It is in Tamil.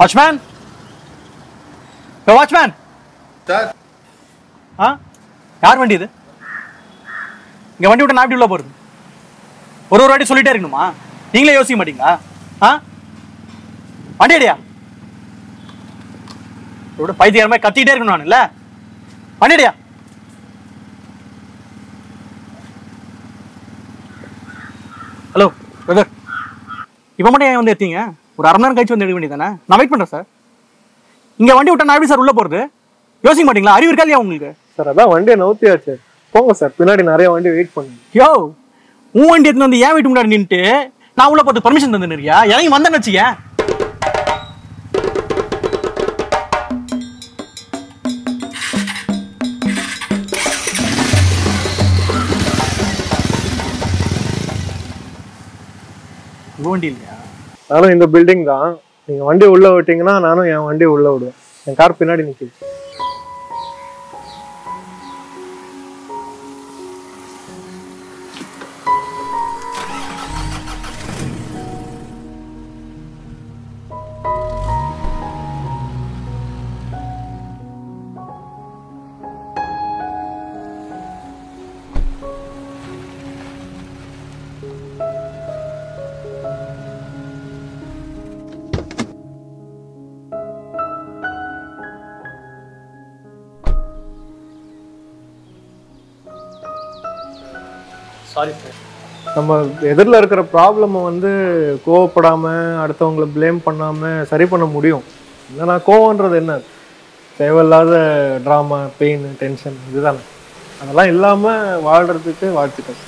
வாட்ச்மேன் வாட்ச்மேன் சார் ஆ யார் வண்டி இது? இங்க வண்டி விட்டு நான் எப்படி உள்ள போறது. ஒரு ஒரு வாட்டி சொல்லிட்டே இருக்கணுமா? நீங்களே யோசிக்க மாட்டீங்களா? ஆ வண்டி அடியா பைத்தியக்கார மாதிரி கத்திக்கிட்டே இருக்கணும் நான் இல்ல? வண்டி அடியா ஹலோ பிரதர் இப்போ மட்டும் ஏன் வந்து எடுத்தீங்க ஒரு அரை மணி நேரம் கழிச்சு வந்து எடுக்க வேண்டியதானே நான் வெயிட் பண்றேன் சார் இங்க வண்டி விட்டா நான் எப்படி சார் உள்ள போறது? யோசிக்க மாட்டீங்களா? அறிவு இருக்கா இல்லையா உங்களுக்கு? சார் அதான் வண்டியை நவுத்தியாச்சு போங்க சார் பின்னாடி நிறைய வண்டி வெயிட் பண்ணுங்க. யோ உன் வண்டி எடுத்துன்னு வந்து ஏன் வீட்டு முன்னாடி நின்னுட்டு நான் உள்ள போறது பர்மிஷன் தந்து நிறியா இறங்கி வந்தேன்னு வச்சுக்க வண்டி இல்லையா? நானும் இந்த பில்டிங் தான். நீங்கள் வண்டி உள்ளே விட்டீங்கன்னா நானும் என் வண்டி உள்ளே விடுவேன். என் கார் பின்னாடி நிற்கிது சாரி சார் நம்ம எதிரில் இருக்கிற ப்ராப்ளமை வந்து கோவப்படாமல் அடுத்தவங்கள ப்ளேம் பண்ணாமல் சரி பண்ண முடியும். ஏன்னா கோவன்றது என்ன? தேவையில்லாத ட்ராமா பெயின் டென்ஷன் இதுதானே. அதெல்லாம் இல்லாமல் வாழ்கிறதுக்கு வாழ்த்துக்கள்